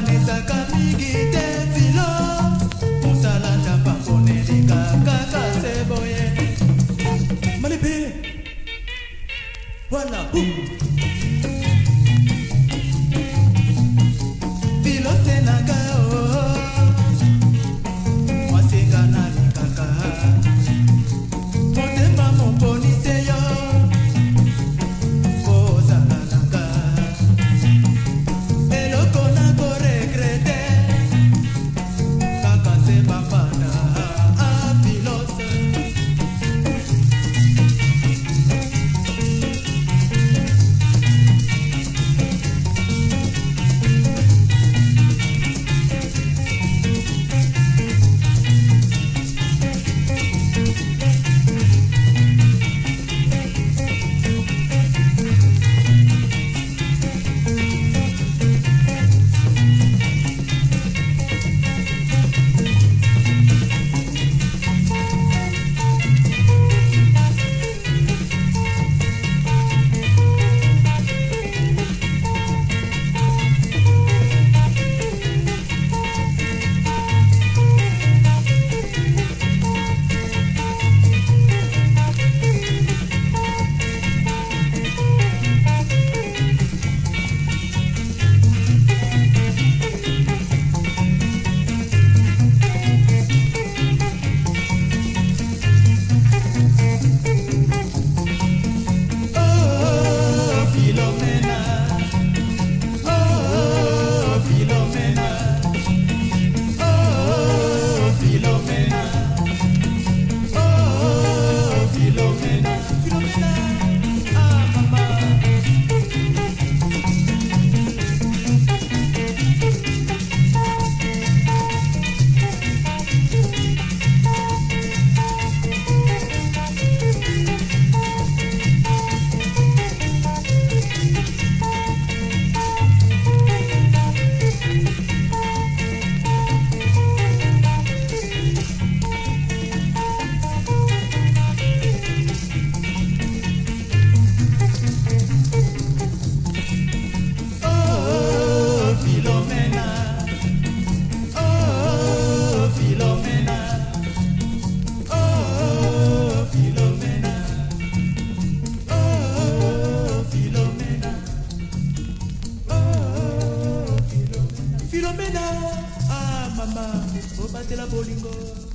okanisaka mingi te filo mosala ta paponelika kaka se boye malepe wana filomena ah mama obatela bolingo